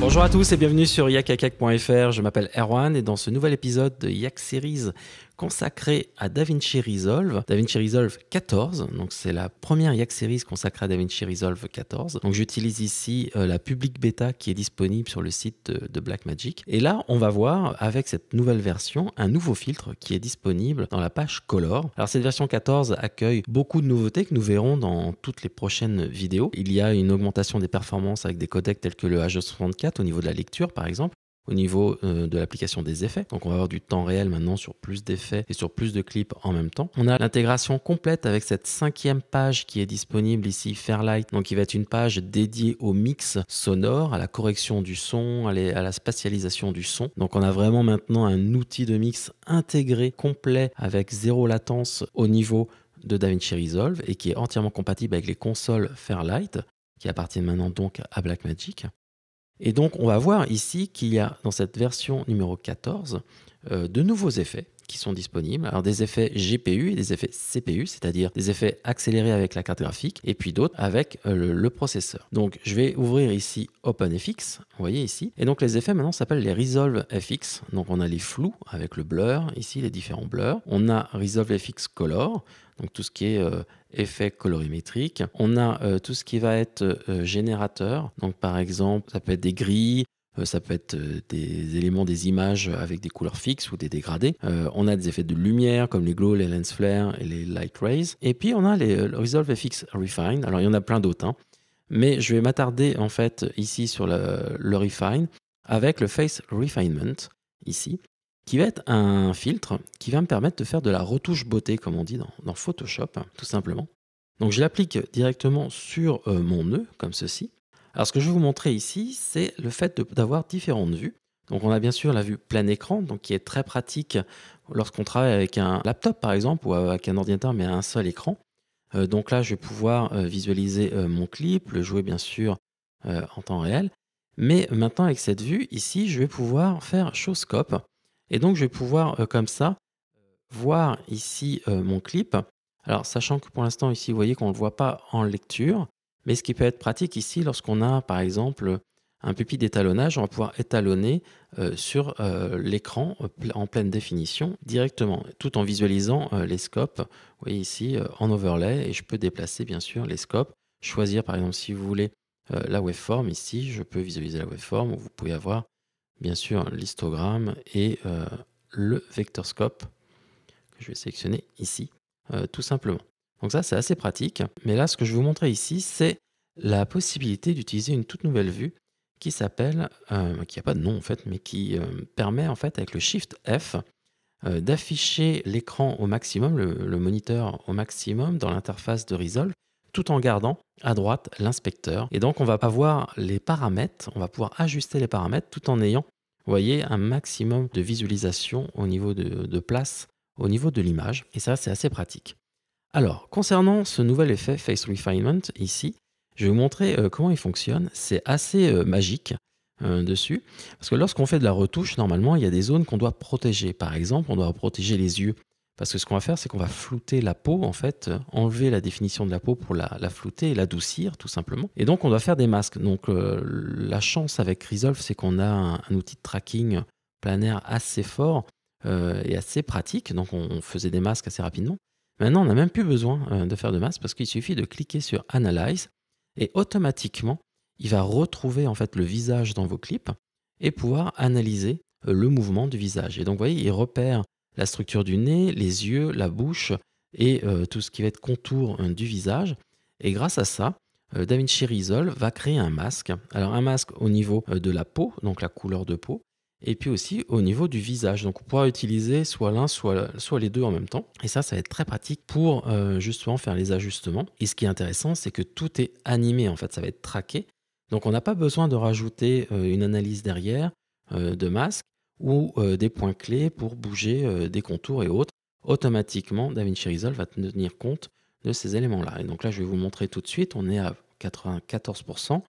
Bonjour à tous et bienvenue sur yakakak.fr. Je m'appelle Erwan et dans ce nouvel épisode de Yak Series consacré à DaVinci Resolve, DaVinci Resolve 14. Donc c'est la première Yak Series consacrée à DaVinci Resolve 14. Donc j'utilise ici euh, la public beta qui est disponible sur le site de, de, Blackmagic. Et là, on va voir avec cette nouvelle version un nouveau filtre qui est disponible dans la page Color. Alors cette version 14 accueille beaucoup de nouveautés que nous verrons dans toutes les prochaines vidéos. Il y a une augmentation des performances avec des codecs tels que le H264 au niveau de la lecture par exemple au niveau euh, de l'application des effets. Donc on va avoir du temps réel maintenant sur plus d'effets et sur plus de clips en même temps. On a l'intégration complète avec cette cinquième page qui est disponible ici, Fairlight, donc qui va être une page dédiée au mix sonore, à la correction du son, à, la spatialisation du son. Donc on a vraiment maintenant un outil de mix intégré, complet, avec zéro latence au niveau de DaVinci Resolve et qui est entièrement compatible avec les consoles Fairlight qui appartiennent maintenant donc à Blackmagic. Et donc, on va voir ici qu'il y a dans cette version numéro 14 euh, de nouveaux effets qui sont disponibles. Alors des effets GPU et des effets CPU, c'est-à-dire des effets accélérés avec la carte graphique et puis d'autres avec euh, le, processeur. Donc je vais ouvrir ici OpenFX, vous voyez ici. Et donc les effets maintenant s'appellent les Resolve FX. Donc on a les flous avec le blur, ici les différents blurs. On a Resolve FX Color, donc tout ce qui est euh, effet colorimétrique. On a euh, tout ce qui va être euh, générateur, donc par exemple, ça peut être des grilles, ça peut être des éléments des images avec des couleurs fixes ou des dégradés. on a des effets de lumière comme les glow, les lens flare et les light rays. Et puis on a les Resolve FX Refine. Alors il y en a plein d'autres, hein. mais je vais m'attarder en fait ici sur le, le Refine avec le Face Refinement ici qui va être un filtre qui va me permettre de faire de la retouche beauté, comme on dit dans, Photoshop, tout simplement. Donc je l'applique directement sur euh, mon nœud, comme ceci. Alors ce que je vais vous montrer ici, c'est le fait d'avoir différentes vues. Donc on a bien sûr la vue plein écran, donc qui est très pratique lorsqu'on travaille avec un laptop par exemple, ou avec un ordinateur mais à un seul écran. Euh, donc là, je vais pouvoir euh, visualiser mon clip, le jouer bien sûr en temps réel. Mais maintenant avec cette vue, ici, je vais pouvoir faire show scope. Et donc, je vais pouvoir, euh, comme ça, voir ici euh, mon clip. Alors, sachant que pour l'instant, ici, vous voyez qu'on ne le voit pas en lecture, mais ce qui peut être pratique ici, lorsqu'on a, par exemple, un pupitre d'étalonnage, on va pouvoir étalonner euh, sur l'écran en pleine définition directement, tout en visualisant les scopes. Vous voyez ici en overlay, et je peux déplacer bien sûr les scopes, choisir par exemple si vous voulez la waveform ici, je peux visualiser la waveform, vous pouvez avoir bien sûr l'histogramme et euh, le vectorscope que je vais sélectionner ici, euh, tout simplement. Donc ça, c'est assez pratique. Mais là, ce que je vais vous montrer ici, c'est la possibilité d'utiliser une toute nouvelle vue qui s'appelle, euh, qui n'a pas de nom en fait, mais qui permet en fait avec le Shift F d'afficher l'écran au maximum, le, moniteur au maximum dans l'interface de Resolve tout en gardant à droite l'inspecteur. Et donc on va avoir les paramètres, on va pouvoir ajuster les paramètres tout en ayant, vous voyez, un maximum de visualisation au niveau de, place, au niveau de l'image. Et ça, c'est assez pratique. Alors, concernant ce nouvel effet Face Refinement ici, je vais vous montrer euh, comment il fonctionne. C'est assez euh, magique euh, dessus. Parce que lorsqu'on fait de la retouche, normalement, il y a des zones qu'on doit protéger. Par exemple, on doit protéger les yeux. Parce que ce qu'on va faire, c'est qu'on va flouter la peau, en fait, enlever la définition de la peau pour la, flouter et l'adoucir, tout simplement. Et donc, on doit faire des masques. Donc, euh, la chance avec Resolve, c'est qu'on a un, outil de tracking planaire assez fort euh, et assez pratique. Donc, on, faisait des masques assez rapidement. Maintenant, on n'a même plus besoin euh, de faire de masques parce qu'il suffit de cliquer sur Analyze et automatiquement, il va retrouver en fait le visage dans vos clips et pouvoir analyser le mouvement du visage. Et donc, vous voyez, il repère structure du nez, les yeux, la bouche et euh, tout ce qui va être contour euh, du visage. Et grâce à ça, euh, Resolve va créer un masque. Alors un masque au niveau de la peau, donc la couleur de peau, et puis aussi au niveau du visage. Donc on pourra utiliser soit l'un, soit, soit les deux en même temps. Et ça, ça va être très pratique pour justement faire les ajustements. Et ce qui est intéressant, c'est que tout est animé, en fait, ça va être traqué. Donc on n'a pas besoin de rajouter une analyse derrière de masque ou euh, des points clés pour bouger euh, des contours et autres. Automatiquement, DaVinci Resolve va tenir compte de ces éléments-là. Et donc là, je vais vous montrer tout de suite, on est à 94%.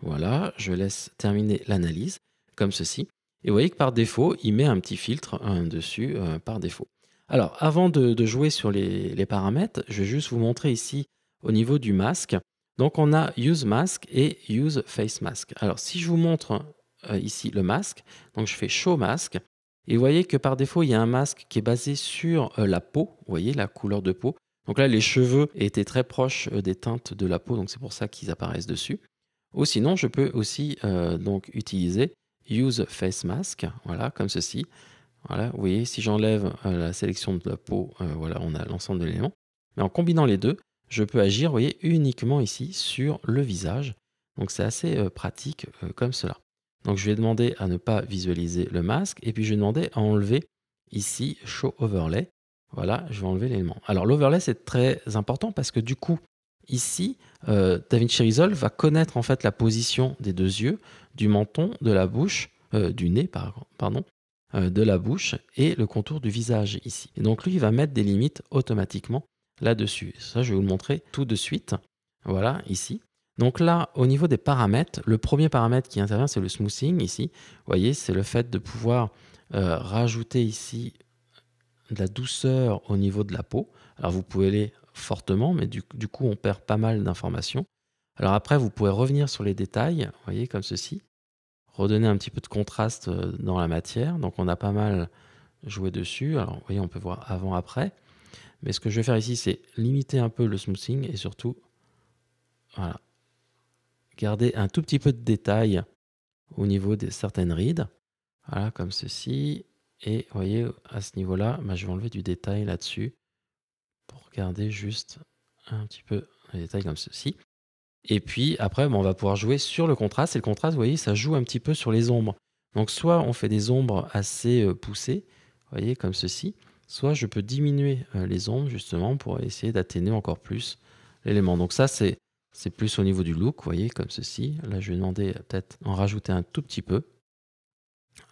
Voilà, je laisse terminer l'analyse comme ceci. Et vous voyez que par défaut, il met un petit filtre dessus euh, par défaut. Alors, avant de, jouer sur les, les, paramètres, je vais juste vous montrer ici au niveau du masque. Donc, on a Use Mask et Use Face Mask. Alors, si je vous montre euh, ici le masque. Donc je fais Show Mask. Et vous voyez que par défaut, il y a un masque qui est basé sur euh, la peau. Vous voyez la couleur de peau. Donc là, les cheveux étaient très proches euh, des teintes de la peau, donc c'est pour ça qu'ils apparaissent dessus. Ou sinon, je peux aussi donc utiliser Use Face Mask, voilà, comme ceci. Voilà, vous voyez, si j'enlève la sélection de la peau, voilà, on a l'ensemble de l'élément. Mais en combinant les deux, je peux agir, vous voyez, uniquement ici sur le visage. Donc c'est assez pratique comme cela. Donc je vais demander à ne pas visualiser le masque et puis je vais demander à enlever ici Show Overlay. Voilà, je vais enlever l'élément. Alors l'overlay c'est très important parce que du coup ici euh, DaVinci va connaître en fait la position des deux yeux, du menton, de la bouche, euh, du nez pardon, euh, de la bouche et le contour du visage ici. Et donc lui il va mettre des limites automatiquement là-dessus. Ça je vais vous le montrer tout de suite. Voilà ici. Donc là, au niveau des paramètres, le premier paramètre qui intervient, c'est le smoothing ici. Vous voyez, c'est le fait de pouvoir euh, rajouter ici de la douceur au niveau de la peau. Alors vous pouvez aller fortement, mais du, coup, on perd pas mal d'informations. Alors après, vous pouvez revenir sur les détails, vous voyez, comme ceci. Redonner un petit peu de contraste euh, dans la matière. Donc on a pas mal joué dessus. Alors vous voyez, on peut voir avant-après. Mais ce que je vais faire ici, c'est limiter un peu le smoothing et surtout, voilà, garder un tout petit peu de détail au niveau de certaines rides. Voilà, comme ceci. Et vous voyez, à ce niveau-là, bah, je vais enlever du détail là-dessus pour garder juste un petit peu de détail comme ceci. Et puis après, bah, on va pouvoir jouer sur le contraste. Et le contraste, vous voyez, ça joue un petit peu sur les ombres. Donc soit on fait des ombres assez euh, poussées, vous voyez, comme ceci. Soit je peux diminuer euh, les ombres justement pour essayer d'atténuer encore plus l'élément. Donc ça, c'est c'est plus au niveau du look, vous voyez, comme ceci. Là, je vais demander peut-être en rajouter un tout petit peu.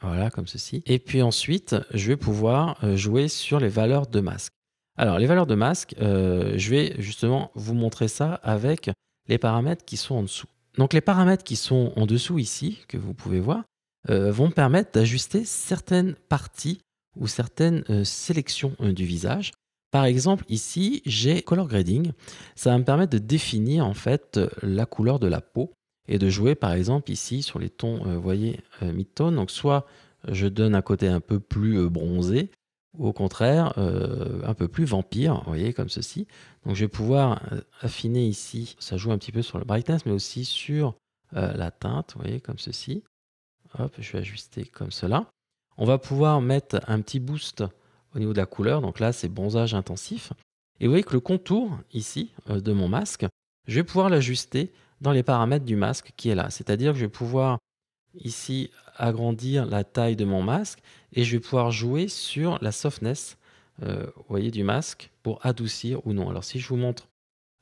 Voilà, comme ceci. Et puis ensuite, je vais pouvoir euh, jouer sur les valeurs de masque. Alors, les valeurs de masque, euh, je vais justement vous montrer ça avec les paramètres qui sont en dessous. Donc, les paramètres qui sont en dessous ici, que vous pouvez voir, euh, vont permettre d'ajuster certaines parties ou certaines sélections du visage. Par exemple, ici, j'ai Color Grading. Ça va me permettre de définir en fait la couleur de la peau et de jouer par exemple ici sur les tons, vous euh, voyez, euh, mid-tone. Donc soit je donne un côté un peu plus euh, bronzé, ou au contraire un peu plus vampire, vous voyez, comme ceci. Donc je vais pouvoir affiner ici, ça joue un petit peu sur le brightness, mais aussi sur la teinte, vous voyez, comme ceci. Hop, je vais ajuster comme cela. On va pouvoir mettre un petit boost au niveau de la couleur. Donc là, c'est bronzage intensif. Et vous voyez que le contour ici euh, de mon masque, je vais pouvoir l'ajuster dans les paramètres du masque qui est là. C'est-à-dire que je vais pouvoir ici agrandir la taille de mon masque et je vais pouvoir jouer sur la softness euh, voyez, du masque pour adoucir ou non. Alors si je vous montre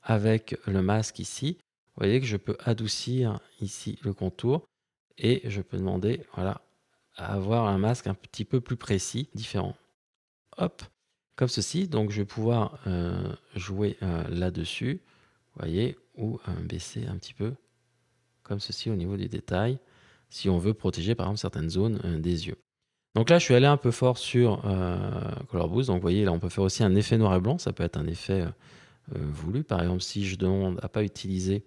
avec le masque ici, vous voyez que je peux adoucir ici le contour et je peux demander voilà, à avoir un masque un petit peu plus précis, différent hop, comme ceci. Donc je vais pouvoir euh, jouer euh, là-dessus, voyez, ou euh, baisser un petit peu, comme ceci au niveau des détails, si on veut protéger par exemple certaines zones des yeux. Donc là, je suis allé un peu fort sur Color Boost. Donc vous voyez, là, on peut faire aussi un effet noir et blanc. Ça peut être un effet voulu. Par exemple, si je demande à pas utiliser,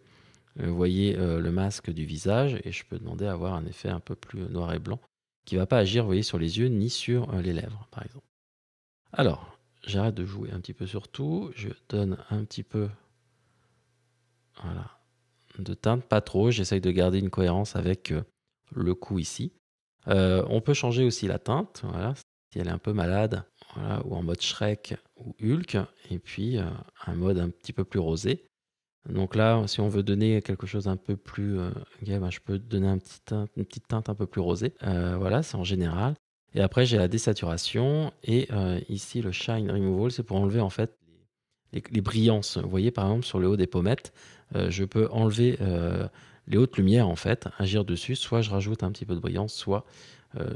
vous voyez, le masque du visage, et je peux demander à avoir un effet un peu plus noir et blanc, qui ne va pas agir, vous voyez, sur les yeux ni sur les lèvres, par exemple. Alors, j'arrête de jouer un petit peu sur tout. Je donne un petit peu voilà, de teinte, pas trop. J'essaye de garder une cohérence avec euh, le coup ici. Euh, on peut changer aussi la teinte, voilà, si elle est un peu malade, voilà, ou en mode Shrek ou Hulk, et puis euh, un mode un petit peu plus rosé. Donc là, si on veut donner quelque chose un peu plus ben, je peux donner une petite teinte un peu plus rosée. voilà, c'est en général. Et après, j'ai la désaturation. Et euh, ici, le Shine Removal, c'est pour enlever en fait les, brillances. Vous voyez, par exemple, sur le haut des pommettes, euh, je peux enlever euh, les hautes lumières, en fait, agir dessus. Soit je rajoute un petit peu de brillance, soit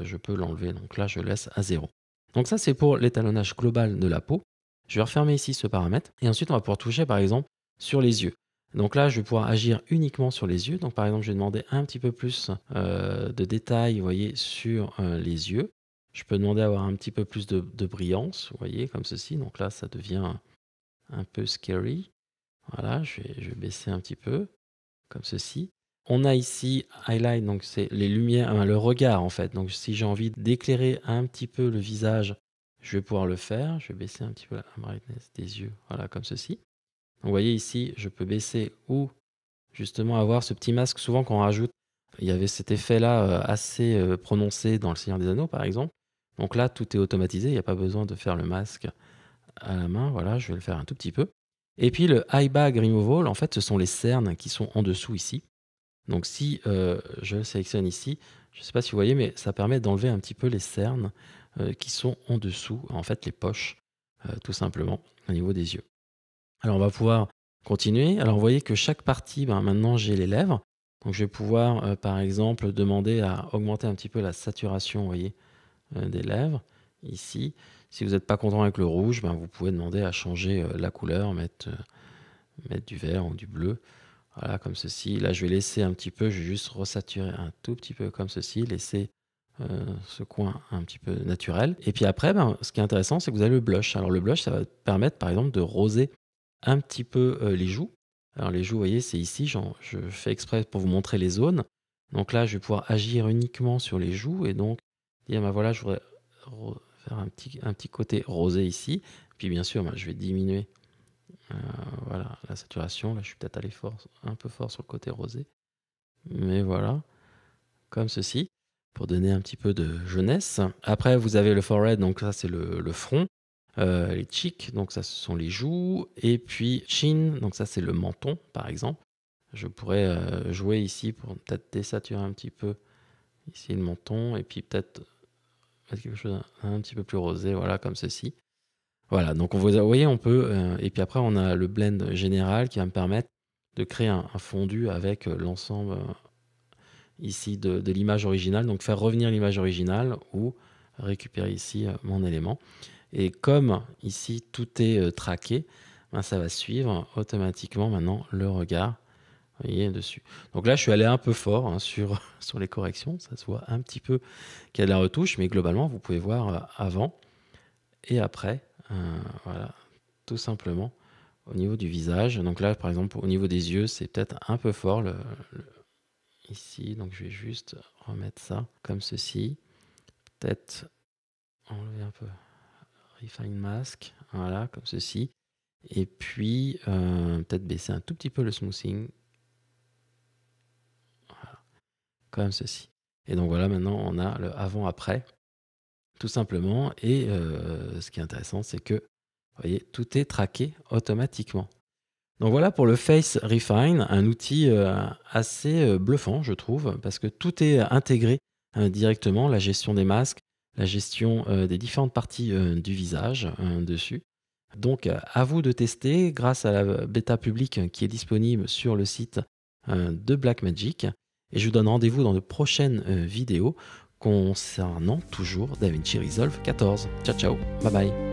je peux l'enlever. Donc là, je laisse à zéro. Donc ça, c'est pour l'étalonnage global de la peau. Je vais refermer ici ce paramètre. Et ensuite, on va pouvoir toucher, par exemple, sur les yeux. Donc là, je vais pouvoir agir uniquement sur les yeux. Donc par exemple, je vais demander un petit peu plus de détails, vous voyez, sur les yeux. Je peux demander à avoir un petit peu plus de, brillance, vous voyez, comme ceci. Donc là, ça devient un peu scary. Voilà, je vais, baisser un petit peu, comme ceci. On a ici highlight, donc c'est les lumières, le regard en fait. Donc si j'ai envie d'éclairer un petit peu le visage, je vais pouvoir le faire. Je vais baisser un petit peu la brightness des yeux, voilà comme ceci. Vous voyez ici, je peux baisser ou justement avoir ce petit masque. Souvent quand on rajoute, il y avait cet effet-là euh, assez euh, prononcé dans le Seigneur des Anneaux par exemple. Donc là, tout est automatisé, il n'y a pas besoin de faire le masque à la main. Voilà, je vais le faire un tout petit peu. Et puis le High Bag Removal, en fait, ce sont les cernes qui sont en dessous ici. Donc si euh, je le sélectionne ici, je ne sais pas si vous voyez, mais ça permet d'enlever un petit peu les cernes euh, qui sont en dessous, en fait les poches, euh, tout simplement, au niveau des yeux. Alors on va pouvoir continuer. Alors vous voyez que chaque partie, ben, maintenant j'ai les lèvres. Donc je vais pouvoir, par exemple, demander à augmenter un petit peu la saturation, vous voyez, des lèvres, ici. Si vous n'êtes pas content avec le rouge, ben, vous pouvez demander à changer la couleur, mettre, mettre du vert ou du bleu. Voilà, comme ceci. Là, je vais laisser un petit peu, je vais juste resaturer un tout petit peu comme ceci, laisser euh, ce coin un petit peu naturel. Et puis après, ben, ce qui est intéressant, c'est que vous avez le blush. Alors le blush, ça va permettre par exemple de roser un petit peu euh, les joues. Alors les joues, vous voyez, c'est ici, je fais exprès pour vous montrer les zones. Donc là, je vais pouvoir agir uniquement sur les joues et donc ben voilà, je voudrais faire un petit, un petit côté rosé ici. Puis bien sûr, ben, je vais diminuer euh, voilà, la saturation. Là, je suis peut-être allé fort, un peu fort sur le côté rosé. Mais voilà, comme ceci, pour donner un petit peu de jeunesse. Après, vous avez le forehead, donc ça, c'est le, front. Euh, les cheeks, donc ça, ce sont les joues. Et puis chin, donc ça, c'est le menton, par exemple. Je pourrais euh, jouer ici pour peut-être désaturer un petit peu ici le menton. Et puis peut-être quelque chose un petit peu plus rosé, voilà, comme ceci. Voilà, donc vous voyez, on peut, euh, et puis après on a le blend général qui va me permettre de créer un, fondu avec euh, l'ensemble euh, ici de, l'image originale, donc faire revenir l'image originale ou récupérer ici mon élément. Et comme ici tout est traqué, ben, ça va suivre automatiquement maintenant le regard dessus. Donc là, je suis allé un peu fort hein, sur, sur les corrections, ça se voit un petit peu qu'il y a de la retouche, mais globalement, vous pouvez voir avant et après euh, voilà, tout simplement au niveau du visage. Donc là, par exemple, au niveau des yeux, c'est peut-être un peu fort ici. Donc je vais juste remettre ça comme ceci. Peut-être enlever un peu refine mask, voilà, comme ceci. Et puis euh, peut-être baisser un tout petit peu le smoothing, voilà, comme ceci. Et donc voilà, maintenant on a le avant-après tout simplement. Et euh, ce qui est intéressant, c'est que, vous voyez, tout est traqué automatiquement. Donc voilà pour le Face Refine, un outil euh, assez euh, bluffant, je trouve, parce que tout est intégré directement, la gestion des masques, la gestion des différentes parties du visage dessus. Donc à vous de tester grâce à la bêta publique qui est disponible sur le site de Blackmagic. Et je vous donne rendez-vous dans de prochaines vidéos concernant toujours DaVinci Resolve 14. Ciao ciao, bye bye.